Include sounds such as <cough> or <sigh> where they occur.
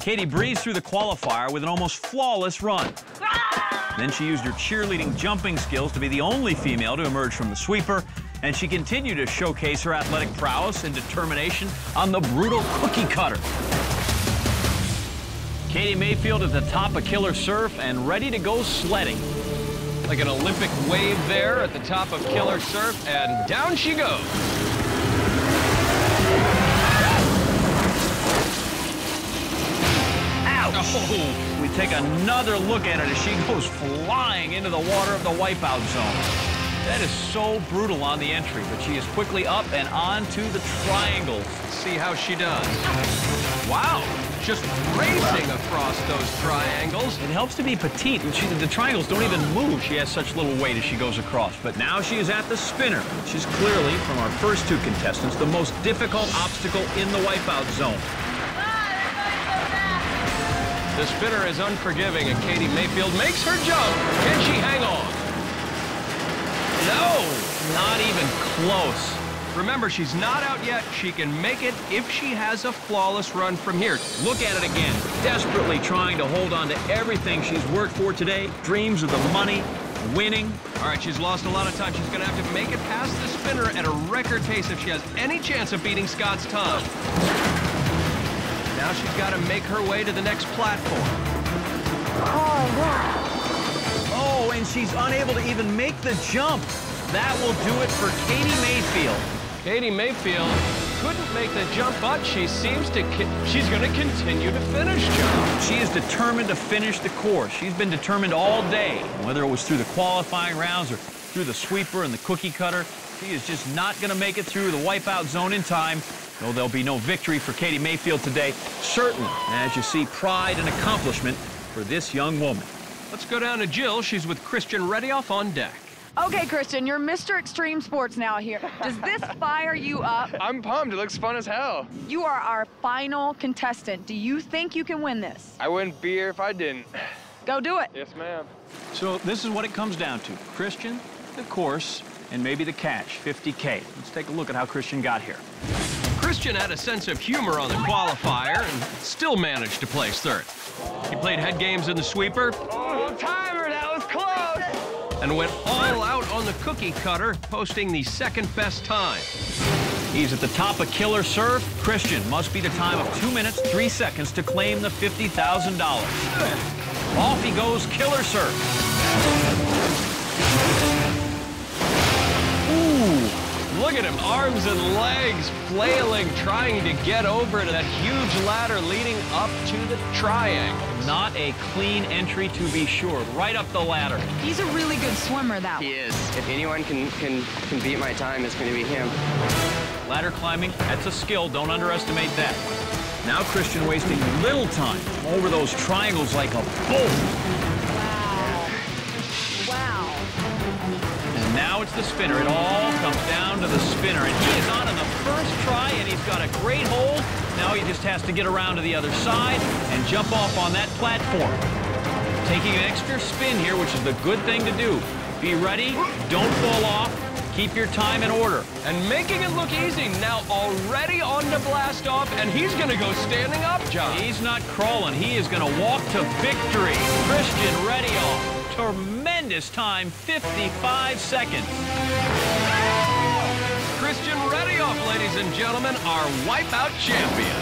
Katie breezed through the qualifier with an almost flawless run. Then she used her cheerleading jumping skills to be the only female to emerge from the sweeper, and she continued to showcase her athletic prowess and determination on the brutal cookie cutter. Katie Mayfield at the top of Killer Surf and ready to go sledding. Like an Olympic wave there at the top of Killer Surf, and down she goes. Oh. We take another look at it as she goes flying into the water of the wipeout zone. That is so brutal on the entry, but she is quickly up and onto the triangles. See how she does. Wow, just racing across those triangles. It helps to be petite, and she, the triangles don't even move. She has such little weight as she goes across. But now she is at the spinner, which is clearly, from our first two contestants, the most difficult obstacle in the wipeout zone. The spinner is unforgiving, and Katie Mayfield makes her jump. Can she hang on? No, not even close. Remember, she's not out yet. She can make it if she has a flawless run from here. Look at it again, desperately trying to hold on to everything she's worked for today. Dreams of the money, winning. All right, she's lost a lot of time. She's going to have to make it past the spinner at a record pace if she has any chance of beating Scott's time. Now she's got to make her way to the next platform. Oh, wow. Oh, and she's unable to even make the jump. That will do it for Katie Mayfield. Katie Mayfield couldn't make the jump, but she seems to, she's going to continue to finish, John. She is determined to finish the course. She's been determined all day, whether it was through the qualifying rounds or through the sweeper and the cookie cutter. She is just not going to make it through the wipeout zone in time, though there'll be no victory for Katie Mayfield today. Certainly, as you see, pride and accomplishment for this young woman. Let's go down to Jill. She's with Christian Redioff on deck. Okay, Christian, you're Mr. Extreme Sports now here. Does this <laughs> fire you up? I'm pumped. It looks fun as hell. You are our final contestant. Do you think you can win this? I wouldn't be here if I didn't. Go do it. Yes, ma'am. So this is what it comes down to. Christian, the course, and maybe the catch, 50K. Let's take a look at how Christian got here. Christian had a sense of humor on the qualifier and still managed to place third. He played head games in the sweeper. Oh, timer, that was close! And went all out on the cookie cutter, posting the second best time. He's at the top of Killer Surf. Christian must be the time of 2 minutes, 3 seconds to claim the $50,000. Off he goes, Killer Surf. Look at him, arms and legs flailing, trying to get over to that huge ladder leading up to the triangle. Not a clean entry to be sure, right up the ladder. He's a really good swimmer, that He is. If anyone can, can, can beat my time, it's going to be him. Ladder climbing, that's a skill, don't underestimate that. Now Christian wasting little time over those triangles like a bull. Wow. Wow. And now it's the spinner. It all comes down to the spinner. And he is on in the first try, and he's got a great hold. Now he just has to get around to the other side and jump off on that platform. Taking an extra spin here, which is the good thing to do. Be ready. Don't fall off. Keep your time in order. And making it look easy. Now already on to blast off, and he's going to go standing up, John. He's not crawling. He is going to walk to victory. Christian Redioff tremendous time, 55 seconds ladies and gentlemen, our Wipeout champion.